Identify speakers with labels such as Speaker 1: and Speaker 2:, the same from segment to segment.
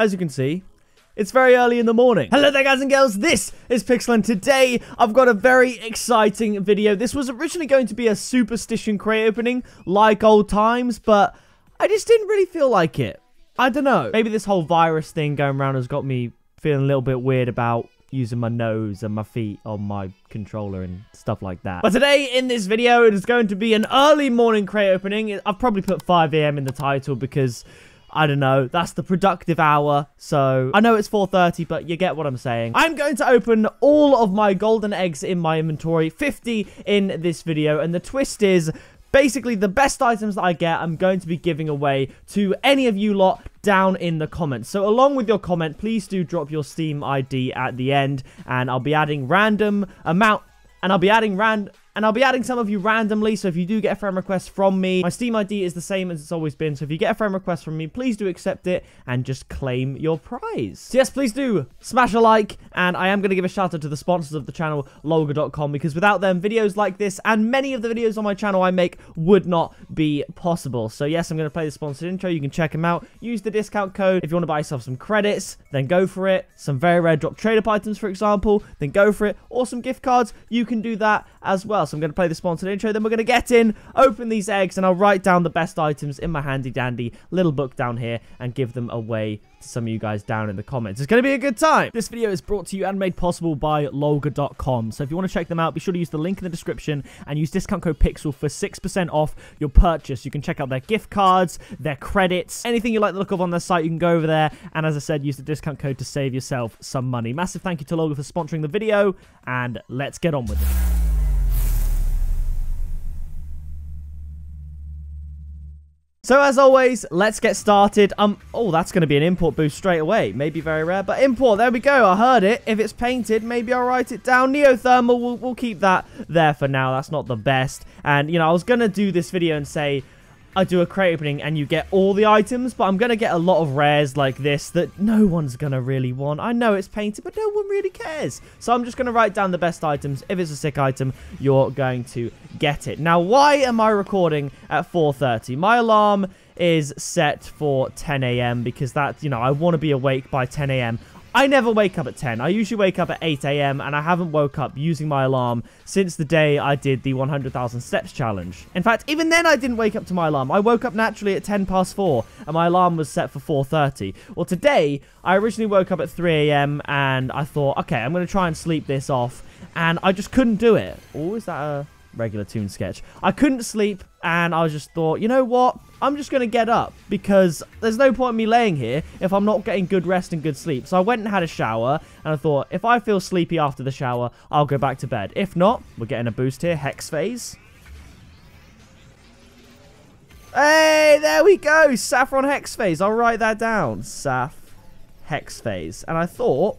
Speaker 1: as you can see, it's very early in the morning. Hello there guys and girls, this is Pixel and today I've got a very exciting video. This was originally going to be a superstition crate opening like old times, but I just didn't really feel like it. I don't know. Maybe this whole virus thing going around has got me feeling a little bit weird about using my nose and my feet on my controller and stuff like that. But today in this video, it is going to be an early morning crate opening. I've probably put 5am in the title because I don't know. That's the productive hour. So I know it's 4.30, but you get what I'm saying. I'm going to open all of my golden eggs in my inventory, 50 in this video. And the twist is basically the best items that I get, I'm going to be giving away to any of you lot down in the comments. So along with your comment, please do drop your Steam ID at the end and I'll be adding random amount and I'll be adding rand and I'll be adding some of you randomly, so if you do get a friend request from me, my Steam ID is the same as it's always been, so if you get a friend request from me, please do accept it and just claim your prize. So yes, please do smash a like, and I am going to give a shout out to the sponsors of the channel, Lolga.com, because without them, videos like this and many of the videos on my channel I make would not be possible. So yes, I'm going to play the sponsored intro, you can check them out, use the discount code if you want to buy yourself some credits, then go for it, some very rare drop trade up items for example, then go for it, or some gift cards, you can do that as well. So I'm going to play the sponsored intro. Then we're going to get in, open these eggs, and I'll write down the best items in my handy dandy little book down here and give them away to some of you guys down in the comments. It's going to be a good time. This video is brought to you and made possible by Lolga.com. So if you want to check them out, be sure to use the link in the description and use discount code PIXEL for 6% off your purchase. You can check out their gift cards, their credits, anything you like the look of on their site, you can go over there. And as I said, use the discount code to save yourself some money. Massive thank you to Lolga for sponsoring the video, and let's get on with it. So as always, let's get started. Um, oh, that's going to be an import boost straight away. Maybe very rare, but import. There we go. I heard it. If it's painted, maybe I'll write it down. Neothermal, we'll, we'll keep that there for now. That's not the best. And, you know, I was going to do this video and say, I do a crate opening and you get all the items, but I'm going to get a lot of rares like this that no one's going to really want. I know it's painted, but no one really cares. So I'm just going to write down the best items. If it's a sick item, you're going to get it. Now, why am I recording at 4.30? My alarm is set for 10 a.m. because that, you know, I want to be awake by 10 a.m. I never wake up at 10. I usually wake up at 8 a.m. and I haven't woke up using my alarm since the day I did the 100,000 steps challenge. In fact, even then I didn't wake up to my alarm. I woke up naturally at 10 past 4 and my alarm was set for 4.30. Well, today I originally woke up at 3 a.m. and I thought, okay, I'm going to try and sleep this off and I just couldn't do it. Oh, is that a regular toon sketch? I couldn't sleep and I just thought, you know what? I'm just going to get up because there's no point in me laying here if I'm not getting good rest and good sleep. So I went and had a shower and I thought, if I feel sleepy after the shower, I'll go back to bed. If not, we're getting a boost here. Hex phase. Hey, there we go. Saffron Hex phase. I'll write that down. Saf Hex phase. And I thought,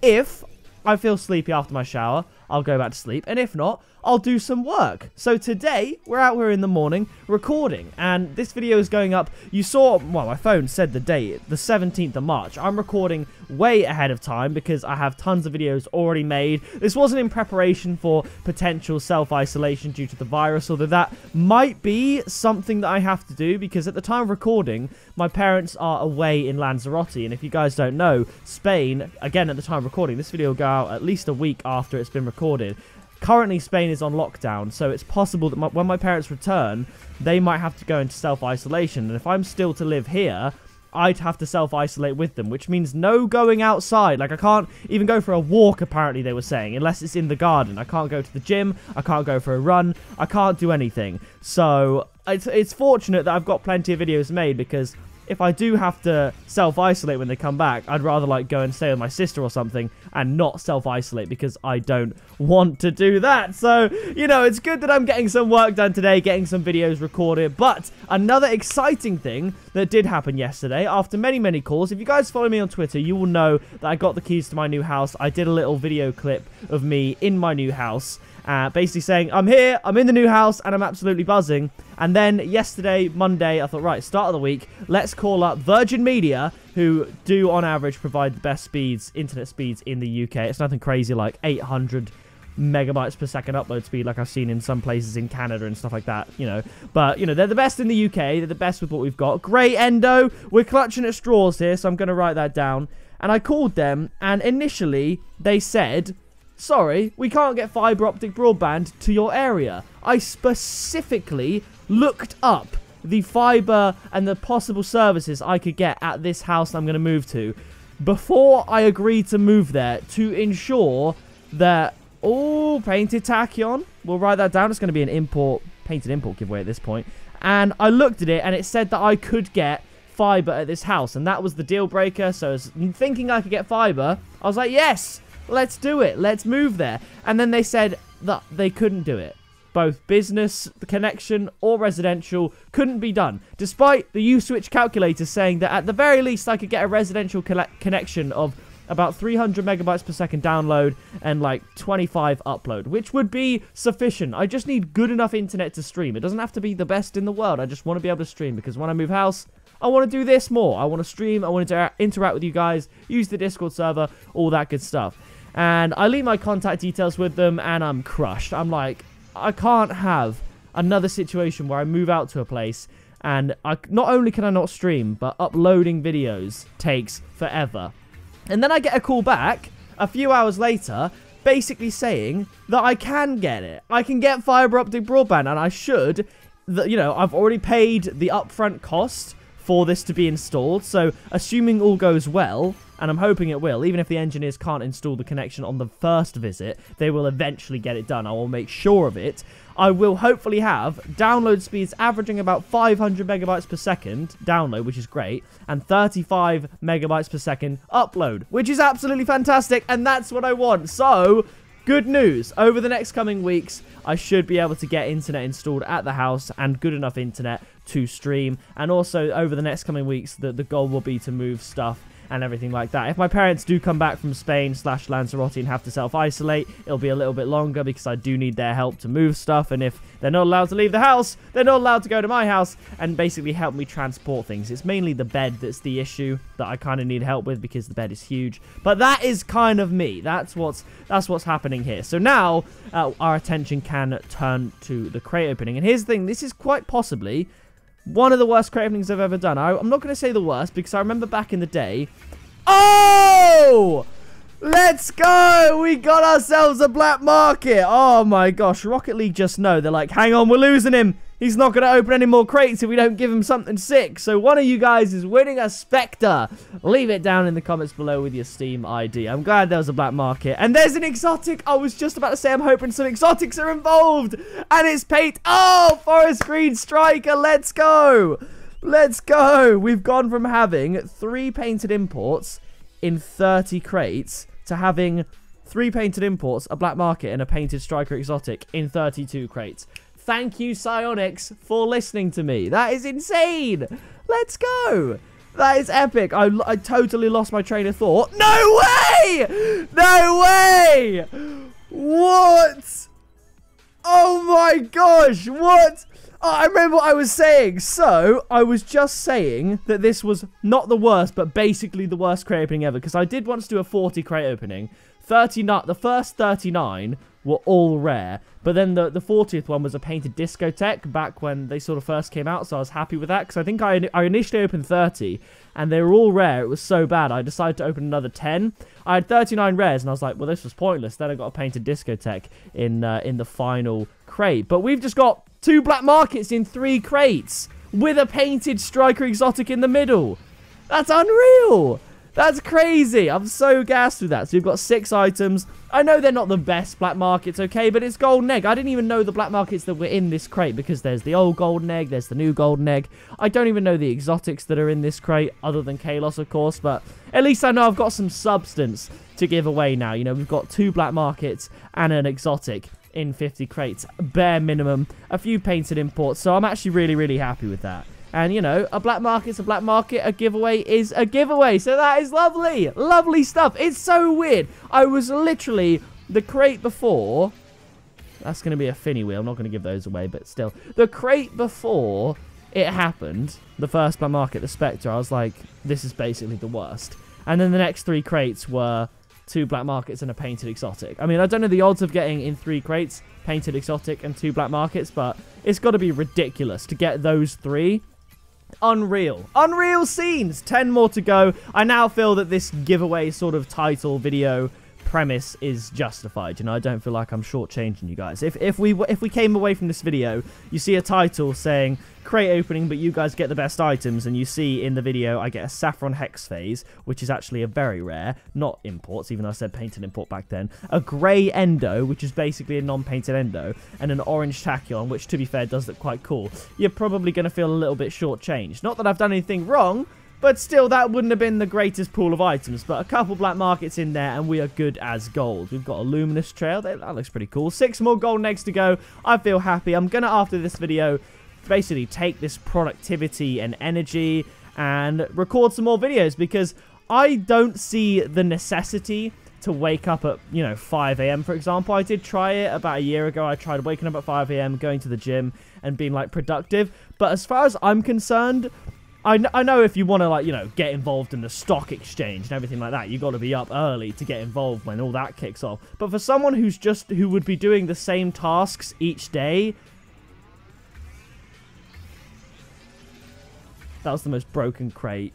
Speaker 1: if I feel sleepy after my shower, I'll go back to sleep. And if not, I'll do some work. So today, we're out here in the morning recording, and this video is going up. You saw, well, my phone said the date, the 17th of March. I'm recording way ahead of time because I have tons of videos already made. This wasn't in preparation for potential self-isolation due to the virus, although that might be something that I have to do because at the time of recording, my parents are away in Lanzarote, and if you guys don't know, Spain, again at the time of recording, this video will go out at least a week after it's been recorded, Currently, Spain is on lockdown, so it's possible that my, when my parents return, they might have to go into self-isolation. And if I'm still to live here, I'd have to self-isolate with them, which means no going outside. Like, I can't even go for a walk, apparently, they were saying, unless it's in the garden. I can't go to the gym. I can't go for a run. I can't do anything. So, it's, it's fortunate that I've got plenty of videos made because if I do have to self-isolate when they come back, I'd rather like go and stay with my sister or something and not self-isolate because I don't want to do that. So, you know, it's good that I'm getting some work done today, getting some videos recorded. But another exciting thing that did happen yesterday after many, many calls. If you guys follow me on Twitter, you will know that I got the keys to my new house. I did a little video clip of me in my new house uh, basically saying, I'm here, I'm in the new house, and I'm absolutely buzzing. And then yesterday, Monday, I thought, right, start of the week, let's call up Virgin Media, who do on average provide the best speeds, internet speeds in the UK. It's nothing crazy like 800 megabytes per second upload speed like I've seen in some places in Canada and stuff like that, you know. But, you know, they're the best in the UK. They're the best with what we've got. Grey Endo. We're clutching at straws here, so I'm going to write that down. And I called them, and initially they said, sorry, we can't get fiber optic broadband to your area. I specifically looked up the fiber and the possible services I could get at this house I'm going to move to before I agreed to move there to ensure that all painted tachyon. We'll write that down. It's going to be an import, painted import giveaway at this point. And I looked at it and it said that I could get fiber at this house. And that was the deal breaker. So thinking I could get fiber. I was like, yes, let's do it. Let's move there. And then they said that they couldn't do it both business connection or residential couldn't be done, despite the Uswitch calculator saying that at the very least I could get a residential connection of about 300 megabytes per second download and like 25 upload, which would be sufficient. I just need good enough internet to stream. It doesn't have to be the best in the world. I just want to be able to stream because when I move house, I want to do this more. I want to stream. I want to interact with you guys, use the Discord server, all that good stuff. And I leave my contact details with them and I'm crushed. I'm like, I can't have another situation where I move out to a place and I, not only can I not stream, but uploading videos takes forever. And then I get a call back a few hours later basically saying that I can get it. I can get fiber optic broadband and I should. That you know, I've already paid the upfront cost for this to be installed. So, assuming all goes well, and I'm hoping it will, even if the engineers can't install the connection on the first visit, they will eventually get it done. I will make sure of it. I will hopefully have download speeds averaging about 500 megabytes per second download, which is great, and 35 megabytes per second upload, which is absolutely fantastic, and that's what I want. So, Good news, over the next coming weeks, I should be able to get internet installed at the house and good enough internet to stream. And also, over the next coming weeks, the, the goal will be to move stuff and everything like that. If my parents do come back from Spain slash Lanzarote and have to self-isolate, it'll be a little bit longer because I do need their help to move stuff. And if they're not allowed to leave the house, they're not allowed to go to my house and basically help me transport things. It's mainly the bed that's the issue that I kind of need help with because the bed is huge. But that is kind of me. That's what's that's what's happening here. So now uh, our attention can turn to the crate opening. And here's the thing: this is quite possibly one of the worst cravings I've ever done. I, am not going to say the worst because I remember back in the day. Oh! Let's go! We got ourselves a black market. Oh my gosh. Rocket League just know. They're like, hang on, we're losing him. He's not going to open any more crates if we don't give him something sick. So one of you guys is winning a Spectre. Leave it down in the comments below with your Steam ID. I'm glad there was a black market. And there's an exotic. I was just about to say I'm hoping some exotics are involved. And it's paint. Oh, Forest Green Striker. Let's go. Let's go. We've gone from having three painted imports in 30 crates to having three painted imports, a black market, and a painted striker exotic in 32 crates. Thank you, Psyonix, for listening to me. That is insane. Let's go. That is epic. I, I totally lost my train of thought. No way! No way! What? Oh my gosh, what? Oh, I remember what I was saying. So, I was just saying that this was not the worst, but basically the worst crate opening ever. Because I did once do a 40 crate opening. 39, the first 39 were all rare. But then the, the 40th one was a painted discotheque back when they sort of first came out, so I was happy with that. Because I think I, I initially opened 30, and they were all rare. It was so bad, I decided to open another 10. I had 39 rares, and I was like, well, this was pointless. Then I got a painted discotheque in, uh, in the final crate. But we've just got two black markets in three crates, with a painted striker exotic in the middle. That's unreal! That's crazy. I'm so gassed with that. So you've got six items. I know they're not the best black markets, okay, but it's golden egg. I didn't even know the black markets that were in this crate because there's the old golden egg, there's the new golden egg. I don't even know the exotics that are in this crate other than Kalos, of course, but at least I know I've got some substance to give away now. You know, we've got two black markets and an exotic in 50 crates, bare minimum, a few painted imports, so I'm actually really, really happy with that. And, you know, a black market's a black market. A giveaway is a giveaway. So that is lovely. Lovely stuff. It's so weird. I was literally the crate before. That's going to be a finny wheel. I'm not going to give those away, but still. The crate before it happened, the first black market, the Spectre, I was like, this is basically the worst. And then the next three crates were two black markets and a painted exotic. I mean, I don't know the odds of getting in three crates, painted exotic and two black markets, but it's got to be ridiculous to get those three. Unreal. Unreal scenes. 10 more to go. I now feel that this giveaway sort of title video premise is justified. You know, I don't feel like I'm shortchanging you guys. If if we if we came away from this video, you see a title saying crate opening, but you guys get the best items, and you see in the video I get a saffron hex phase, which is actually a very rare, not imports, even though I said painted import back then. A grey endo, which is basically a non-painted endo, and an orange tachyon, which to be fair does look quite cool. You're probably going to feel a little bit shortchanged. Not that I've done anything wrong, but still, that wouldn't have been the greatest pool of items. But a couple black markets in there, and we are good as gold. We've got a luminous trail. That looks pretty cool. Six more gold eggs to go. I feel happy. I'm going to, after this video, basically take this productivity and energy and record some more videos because I don't see the necessity to wake up at, you know, 5 a.m., for example. I did try it about a year ago. I tried waking up at 5 a.m., going to the gym, and being, like, productive. But as far as I'm concerned, I, I know if you want to, like, you know, get involved in the stock exchange and everything like that, you got to be up early to get involved when all that kicks off. But for someone who's just, who would be doing the same tasks each day, that was the most broken crate.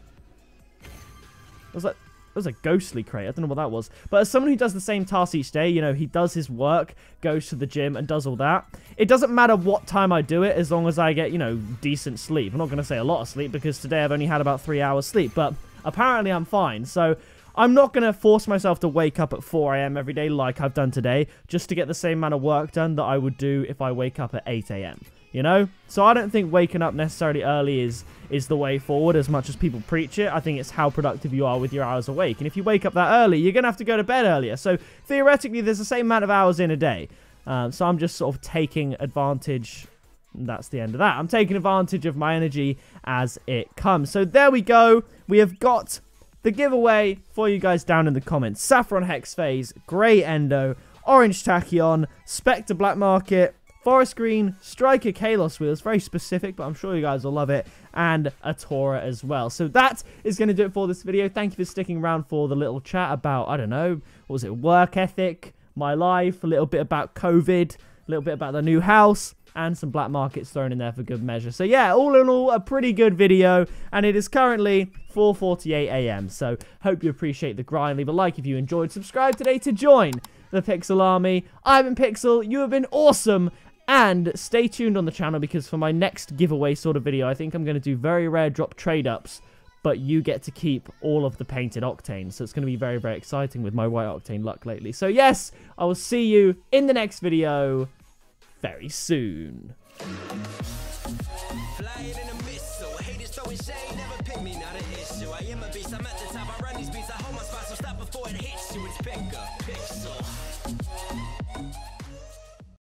Speaker 1: Was that was a ghostly crate. I don't know what that was. But as someone who does the same task each day, you know, he does his work, goes to the gym, and does all that. It doesn't matter what time I do it as long as I get, you know, decent sleep. I'm not going to say a lot of sleep because today I've only had about three hours sleep. But apparently I'm fine. So I'm not going to force myself to wake up at 4 a.m. every day like I've done today just to get the same amount of work done that I would do if I wake up at 8 a.m you know? So I don't think waking up necessarily early is is the way forward as much as people preach it. I think it's how productive you are with your hours awake. And if you wake up that early, you're going to have to go to bed earlier. So theoretically, there's the same amount of hours in a day. Um, so I'm just sort of taking advantage. That's the end of that. I'm taking advantage of my energy as it comes. So there we go. We have got the giveaway for you guys down in the comments. Saffron Hex Phase, Grey Endo, Orange Tachyon, Spectre Black Market, Forest Green, Striker Kalos wheels, very specific, but I'm sure you guys will love it, and a Tora as well. So that is going to do it for this video. Thank you for sticking around for the little chat about, I don't know, what was it, work ethic, my life, a little bit about COVID, a little bit about the new house, and some black markets thrown in there for good measure. So yeah, all in all, a pretty good video, and it is currently 4.48am, so hope you appreciate the grind. Leave a like if you enjoyed. Subscribe today to join the Pixel Army. I've been Pixel, you have been awesome, and stay tuned on the channel because for my next giveaway sort of video, I think I'm going to do very rare drop trade ups, but you get to keep all of the painted octane. So it's going to be very, very exciting with my white octane luck lately. So yes, I will see you in the next video very soon. Pixel.